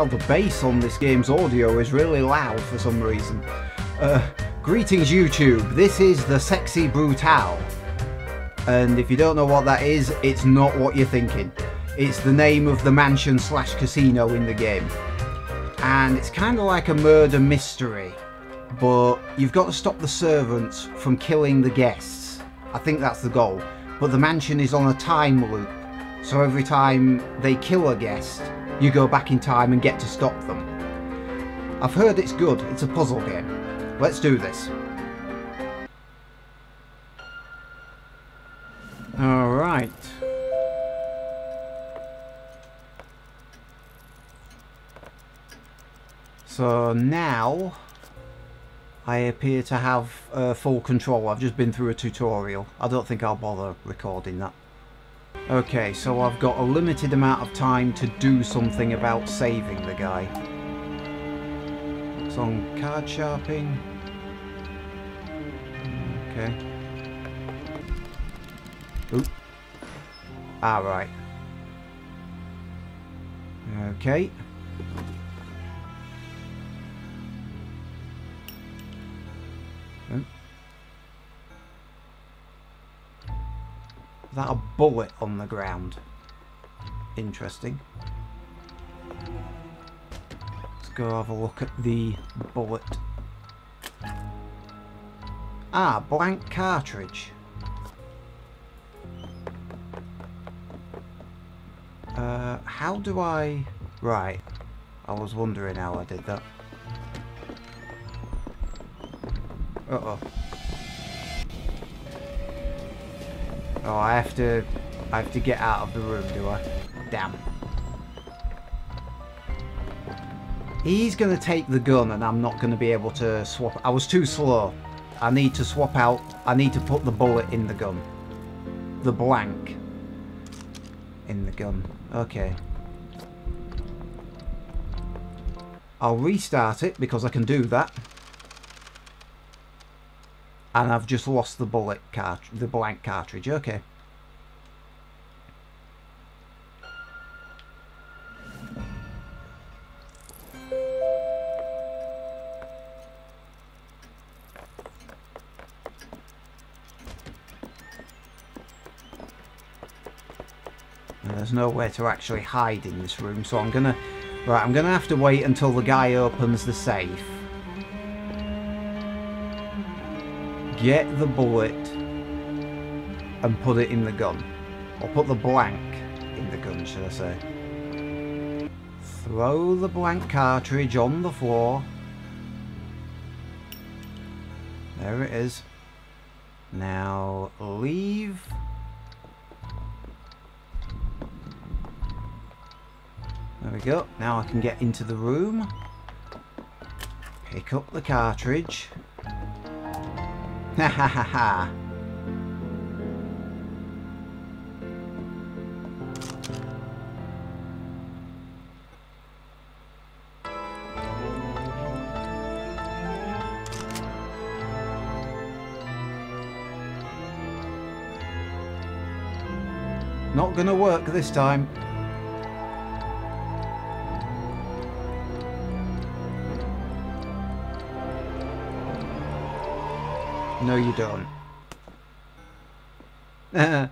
Wow, the bass on this game's audio is really loud for some reason. Uh, greetings YouTube, this is the Sexy Brutale. And if you don't know what that is, it's not what you're thinking. It's the name of the mansion slash casino in the game. And it's kind of like a murder mystery, but you've got to stop the servants from killing the guests. I think that's the goal. But the mansion is on a time loop, so every time they kill a guest, you go back in time and get to stop them. I've heard it's good, it's a puzzle game. Let's do this. Alright. So now I appear to have uh, full control. I've just been through a tutorial. I don't think I'll bother recording that. Okay, so I've got a limited amount of time to do something about saving the guy. It's on card sharping. Okay. Oop. Ah, right. Okay. That a bullet on the ground? Interesting. Let's go have a look at the bullet. Ah, blank cartridge. Uh, how do I... Right. I was wondering how I did that. Uh-oh. Oh, I have to... I have to get out of the room, do I? Damn. He's going to take the gun and I'm not going to be able to swap... I was too slow. I need to swap out... I need to put the bullet in the gun. The blank. In the gun. Okay. I'll restart it because I can do that. And I've just lost the bullet cart the blank cartridge. Okay. there's nowhere to actually hide in this room, so I'm gonna... Right, I'm gonna have to wait until the guy opens the safe. Get the bullet and put it in the gun. Or put the blank in the gun, should I say. Throw the blank cartridge on the floor. There it is. Now leave. There we go. Now I can get into the room. Pick up the cartridge. Ha ha ha ha. Not gonna work this time. No, you don't. oh,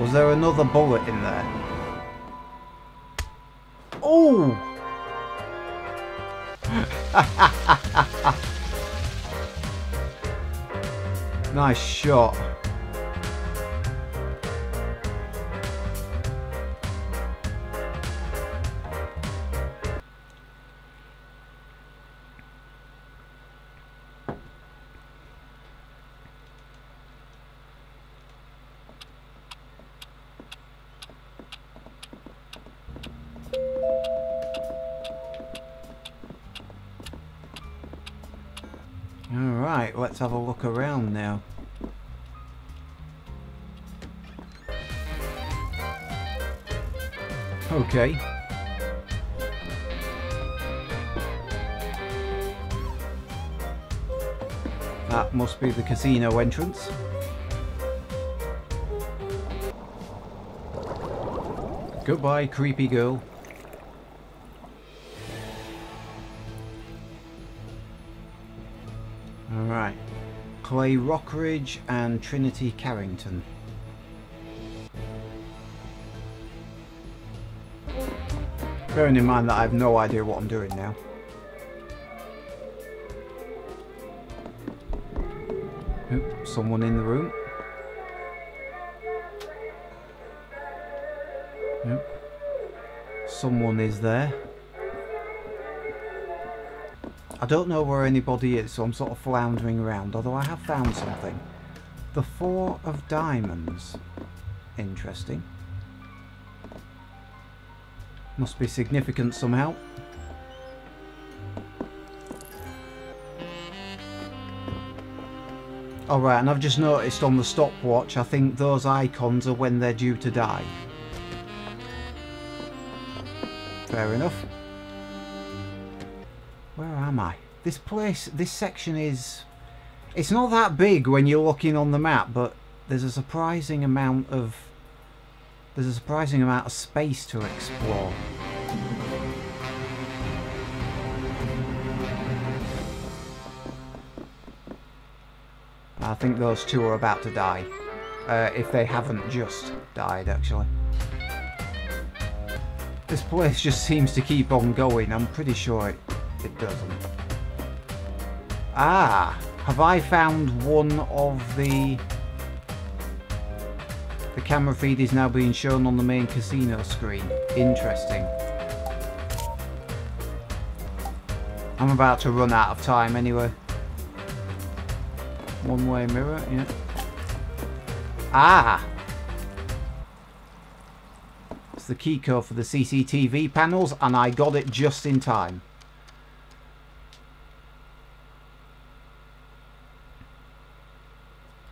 was there another bullet in there? Oh! Nice shot. Alright, let's have a look around now. Okay. That must be the casino entrance. Goodbye, creepy girl. Alright. Clay Rockridge and Trinity Carrington. Bearing in mind that I have no idea what I'm doing now. Oop, someone in the room. Yep. Someone is there. I don't know where anybody is, so I'm sort of floundering around, although I have found something. The Four of Diamonds. Interesting. Must be significant somehow. Alright, and I've just noticed on the stopwatch, I think those icons are when they're due to die. Fair enough. Where am I? This place, this section is... It's not that big when you're looking on the map, but there's a surprising amount of... There's a surprising amount of space to explore. I think those two are about to die. Uh, if they haven't just died, actually. This place just seems to keep on going. I'm pretty sure it, it doesn't. Ah! Have I found one of the... The camera feed is now being shown on the main casino screen. Interesting. I'm about to run out of time anyway. One way mirror, yeah. Ah! It's the key code for the CCTV panels and I got it just in time.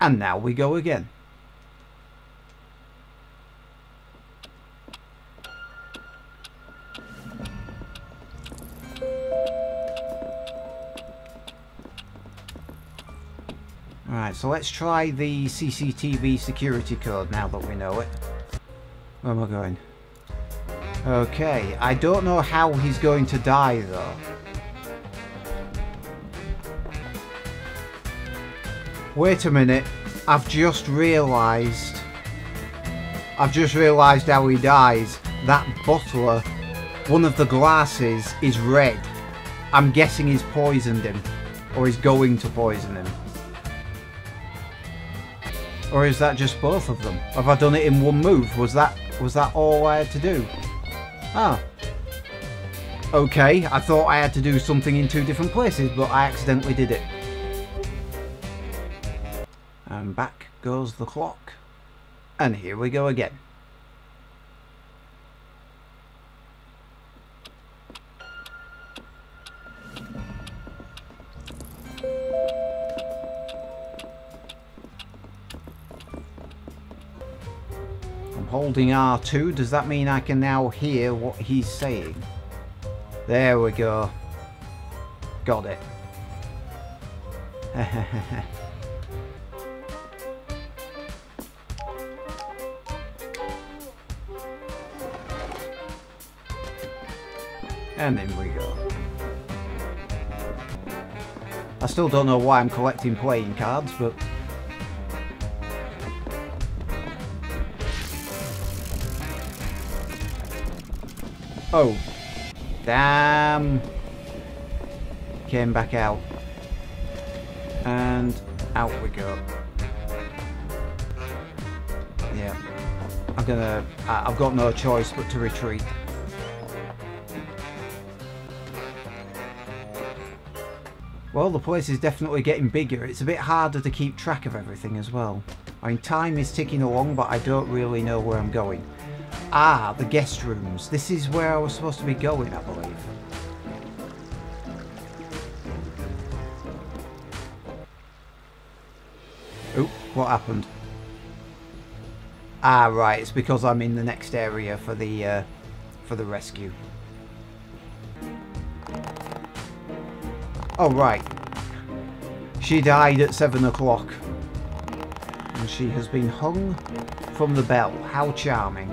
And now we go again. So let's try the CCTV security code now that we know it. Where am I going? Okay, I don't know how he's going to die though. Wait a minute, I've just realised... I've just realised how he dies. That butler, one of the glasses is red. I'm guessing he's poisoned him. Or he's going to poison him. Or is that just both of them? Have I done it in one move? Was that was that all I had to do? Ah. Okay, I thought I had to do something in two different places, but I accidentally did it. And back goes the clock. And here we go again. Holding R2. Does that mean I can now hear what he's saying? There we go. Got it. and in we go. I still don't know why I'm collecting playing cards, but Oh. Damn. Came back out. And out we go. Yeah. I'm gonna... I've got no choice but to retreat. Well, the place is definitely getting bigger. It's a bit harder to keep track of everything as well. I mean, time is ticking along, but I don't really know where I'm going. Ah, the guest rooms. This is where I was supposed to be going, I believe. Oh, what happened? Ah, right. It's because I'm in the next area for the uh, for the rescue. Oh, right. She died at 7 o'clock. And she has been hung from the bell. How charming.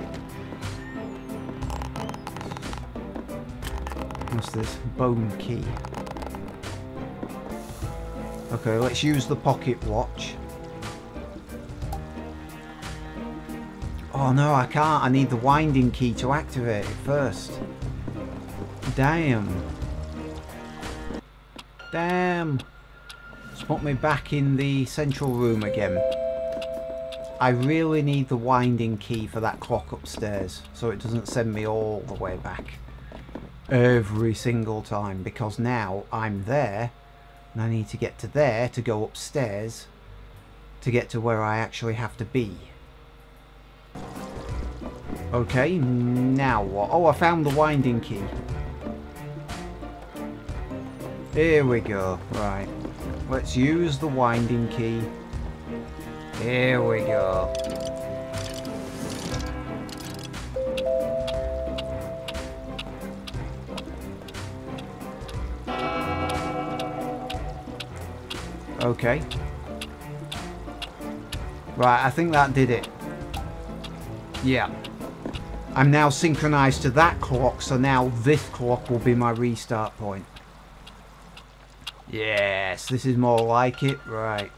This? Bone key. Okay, let's use the pocket watch. Oh no, I can't. I need the winding key to activate it first. Damn. Damn. Let's put me back in the central room again. I really need the winding key for that clock upstairs so it doesn't send me all the way back every single time because now I'm there and I need to get to there to go upstairs to get to where I actually have to be. Okay, now what? Oh, I found the winding key. Here we go. Right. Let's use the winding key. Here we go. Okay. Right, I think that did it. Yeah. I'm now synchronized to that clock, so now this clock will be my restart point. Yes, this is more like it. Right.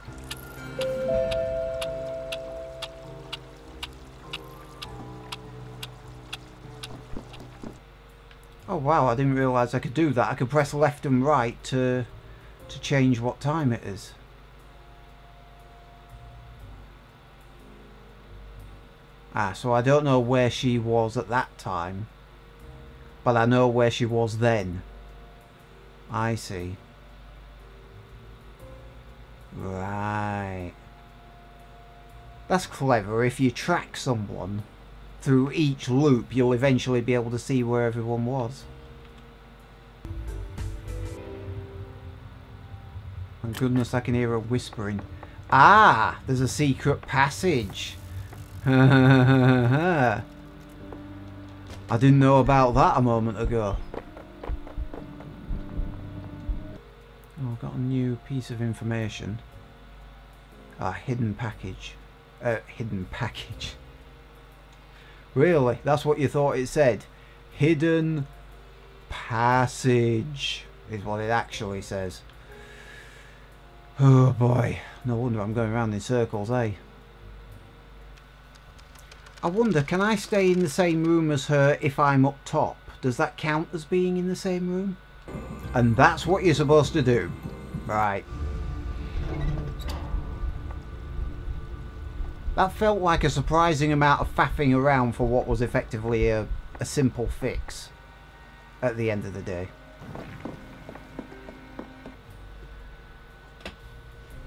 Oh wow, I didn't realise I could do that. I could press left and right to to change what time it is. Ah, so I don't know where she was at that time. But I know where she was then. I see. Right. That's clever. If you track someone through each loop, you'll eventually be able to see where everyone was. Thank goodness I can hear her whispering. Ah, there's a secret passage. I didn't know about that a moment ago. Oh, I've got a new piece of information. Ah, hidden package. Uh, hidden package. Really? That's what you thought it said? Hidden passage is what it actually says. Oh boy. No wonder I'm going around in circles, eh? I wonder, can I stay in the same room as her if I'm up top? Does that count as being in the same room? And that's what you're supposed to do. Right. That felt like a surprising amount of faffing around for what was effectively a, a simple fix at the end of the day.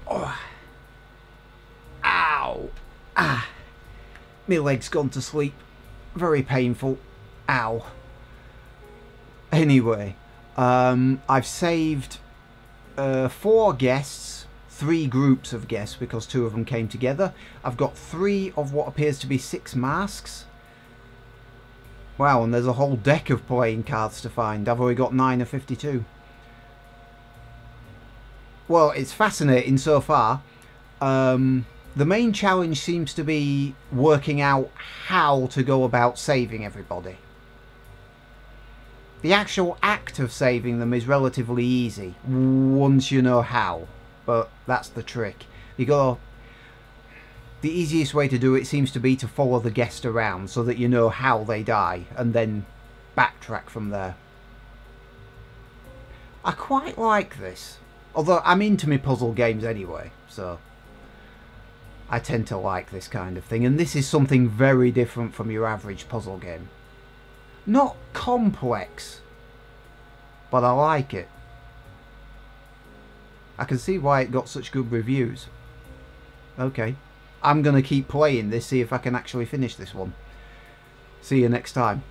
Oh. Ow! Ah! My leg's gone to sleep. Very painful. Ow. Anyway, um, I've saved uh, four guests, three groups of guests because two of them came together. I've got three of what appears to be six masks. Wow, and there's a whole deck of playing cards to find. I've already got nine of 52. Well, it's fascinating so far. Um, the main challenge seems to be working out how to go about saving everybody. The actual act of saving them is relatively easy, once you know how, but that's the trick. You go. The easiest way to do it seems to be to follow the guest around so that you know how they die, and then backtrack from there. I quite like this. Although I'm into my puzzle games anyway, so... I tend to like this kind of thing, and this is something very different from your average puzzle game. Not complex, but I like it. I can see why it got such good reviews. Okay, I'm going to keep playing this, see if I can actually finish this one. See you next time.